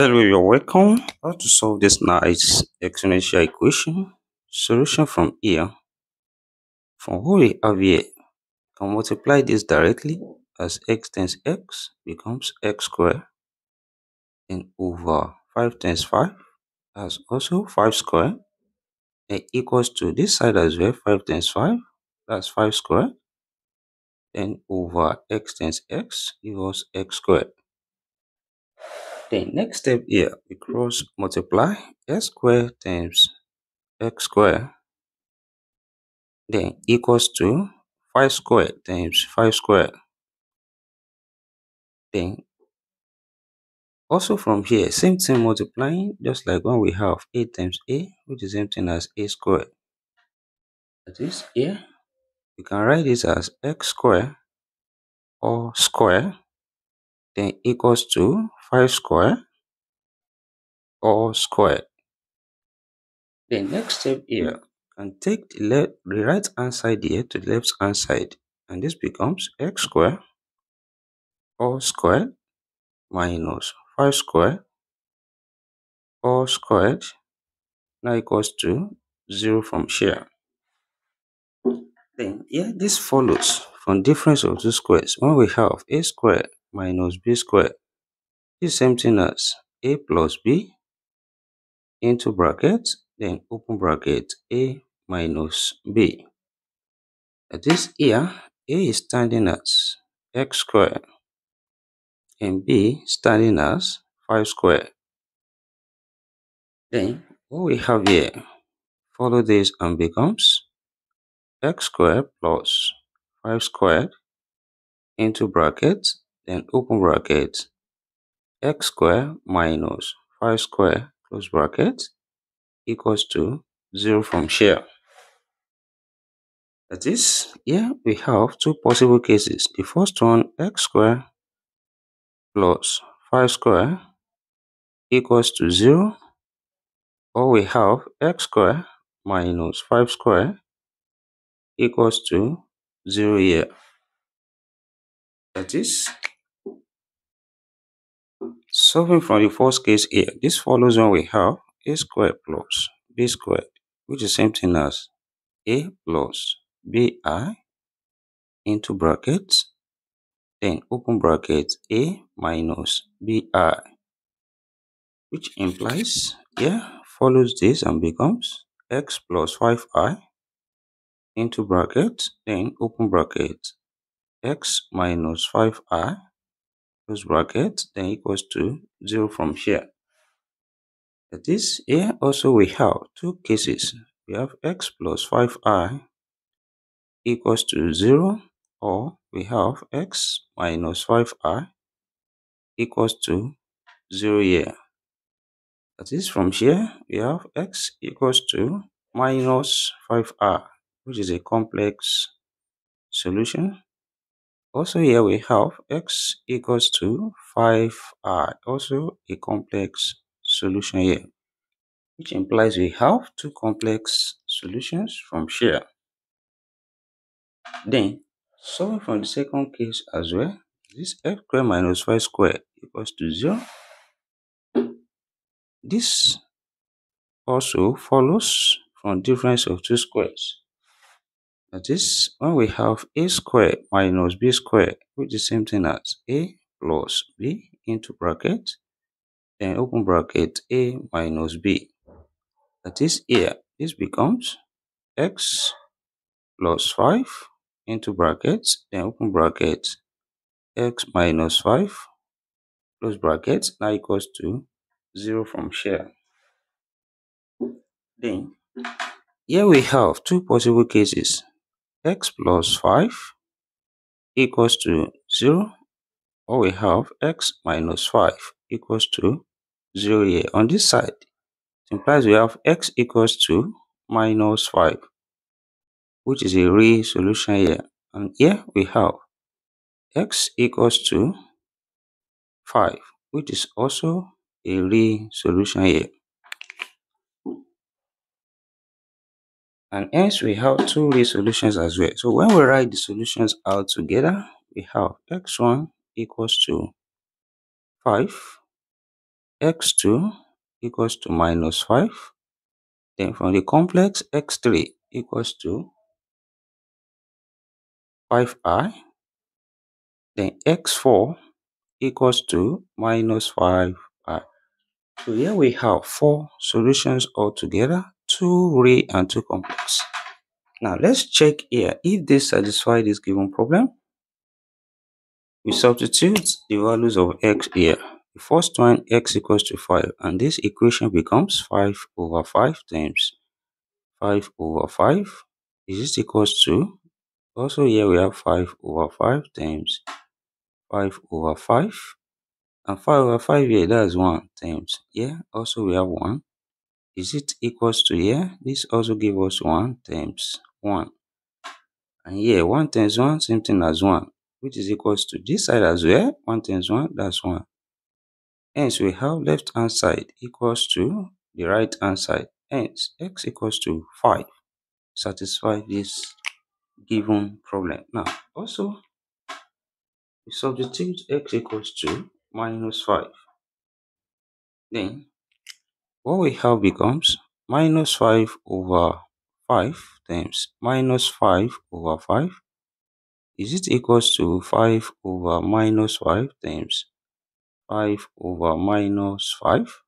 Hello, you're welcome. How to solve this nice exponential equation? Solution from here. From what we have here, can multiply this directly as x times x becomes x squared and over 5 times 5 as also 5 squared and equals to this side as well 5 times 5 that's 5 squared then over x times x equals x squared then next step here, we cross multiply x squared times x squared then equals to 5 squared times 5 squared. Then also from here, same thing multiplying just like when we have a times a which is same thing as a squared. That is here, we can write this as x squared or square then equals to 5 square or square. The next step here can take the, left, the right hand side here to the left hand side and this becomes x square or square minus 5 square or squared now equals to 0 from here. Then here this follows from difference of two squares when we have a squared minus b squared is same thing as a plus b into bracket then open bracket a minus b. This here a is standing as x squared and b standing as 5 squared. Then what we have here follow this and becomes x squared plus 5 squared into bracket then open bracket x square minus 5 square close bracket equals to 0 from here. That is, here we have two possible cases. The first one, x square plus 5 square equals to 0. Or we have x square minus 5 square equals to 0 here. That is, solving from the first case here, this follows when we have a squared plus b squared, which is same thing as a plus bi into brackets, then open bracket a minus bi, which implies here follows this and becomes x plus 5i into brackets, then open bracket x minus 5i close bracket, then equals to 0 from here. That is, here also we have two cases. We have x plus 5i equals to 0 or we have x minus 5i equals to 0 here. That is from here we have x equals to minus 5i which is a complex solution. Also here we have x equals to 5i also a complex solution here which implies we have two complex solutions from here. Then, solving from the second case as well, this x squared minus 5 squared equals to 0. This also follows from difference of two squares. That is, when we have a squared minus b squared, which is the same thing as a plus b into bracket, then open bracket a minus b. That is here, this becomes x plus 5 into brackets, then open bracket x minus 5 close brackets now equals to 0 from here. Then, here we have two possible cases. X plus 5 equals to 0 or we have x minus 5 equals to 0 here. On this side, it implies we have x equals to minus 5 which is a real solution here. And here we have x equals to 5, which is also a real solution here. And hence we have two real solutions as well. So when we write the solutions out together, we have x1 equals to 5 x2 equals to minus 5. Then from the complex, x3 equals to 5i. Then x4 equals to minus 5i. So here we have four solutions altogether, two real and two complex. Now let's check here if they satisfy this given problem. We substitute the values of x here. The first one x equals to 5 and this equation becomes 5 over 5 times 5 over 5 is this equals to also here we have 5 over 5 times 5 over 5 and 5 over 5 here that's 1 times here also we have 1 is it equals to here? This also give us 1 times 1 and here 1 times 1 same thing as 1 which is equals to this side as well. 1 times 1 that's 1 hence we have left hand side equals to the right hand side. Hence x equals to 5 satisfy this given problem. Now also we substitute x equals to minus 5 then what we have becomes minus 5 over 5 times minus 5 over 5 is it equals to 5 over minus 5 times 5 over minus 5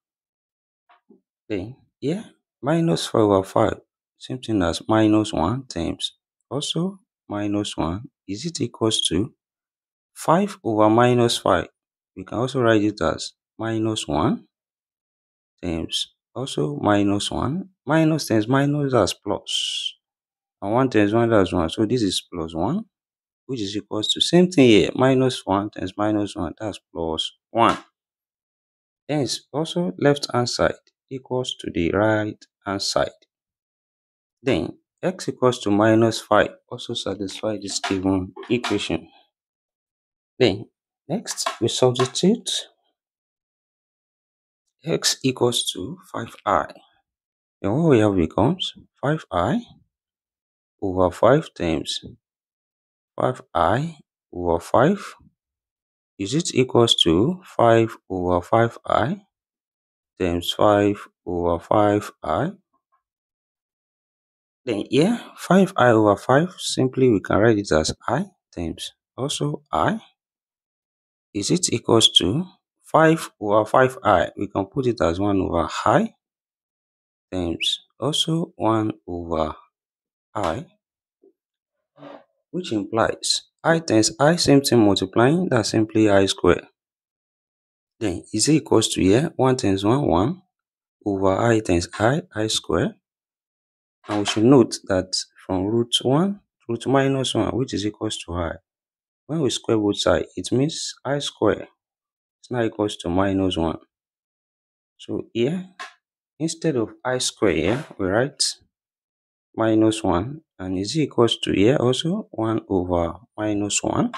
then here minus 5 over 5 same thing as minus 1 times. Also minus 1 is it equals to 5 over minus 5 we can also write it as minus 1 times also minus 1 minus times minus as plus. And 1 times 1 that's 1 so this is plus 1 which is equals to same thing here. Minus 1 times minus 1 that's plus 1 hence also left hand side equals to the right hand side. Then x equals to minus 5 also satisfy this given equation. Then next we substitute x equals to 5i then what we have becomes 5i over 5 times 5i over 5 is it equals to 5 over 5i times 5 over 5i then here 5i over 5 simply we can write it as i times also i. Is it equals to 5 over 5i we can put it as 1 over i times also 1 over i which implies i times i same thing multiplying that's simply i square. Then is it equals to here? 1 times 1 1 over i times i i square. And we should note that from root 1 root minus 1 which is equals to i. When we square both sides it means i square now equals to minus 1 so here instead of i square here we write minus 1 and is equals to here also 1 over minus 1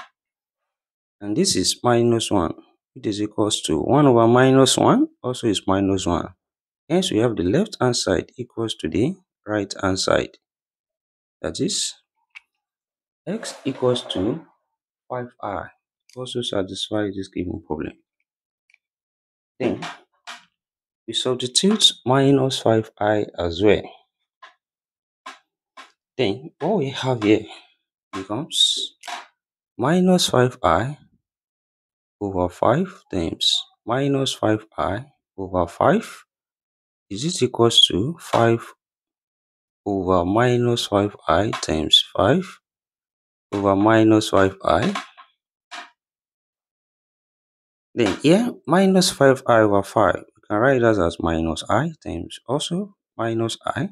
and this is minus 1 it is equals to 1 over minus 1 also is minus 1 hence we have the left hand side equals to the right hand side. That is x equals to 5i also satisfies this given problem then we substitute minus 5i as well. Then what we have here becomes minus 5i over 5 times minus 5i over 5 is it equals to 5 over minus 5i times 5 over minus 5i then here minus 5i over 5 we can write that as minus i times also minus i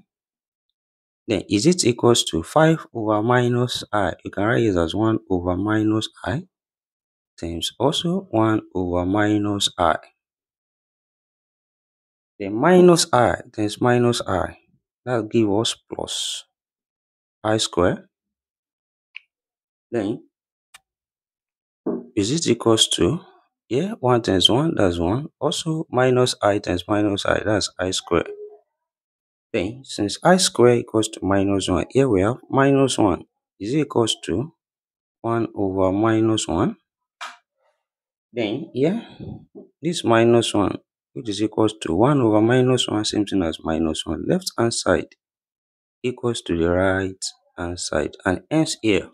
then is it equals to 5 over minus i? You can write it as 1 over minus i times also 1 over minus i. Then minus i times minus i. That give us plus i square. Then is it equals to here 1 times 1 that's 1 also minus i times minus i that's i square. Then, since i square equals to minus 1, here we have minus 1 is equals to 1 over minus 1. Then, here, this minus 1, which is equals to 1 over minus 1 same thing as minus 1 left hand side equals to the right hand side and hence here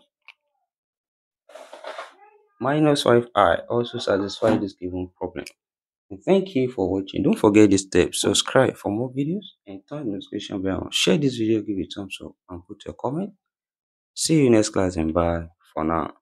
minus 5i also satisfy this given problem. And thank you for watching. Don't forget this step. Subscribe for more videos and turn the notification bell on. Share this video, give it a thumbs up and put your comment. See you next class and bye for now.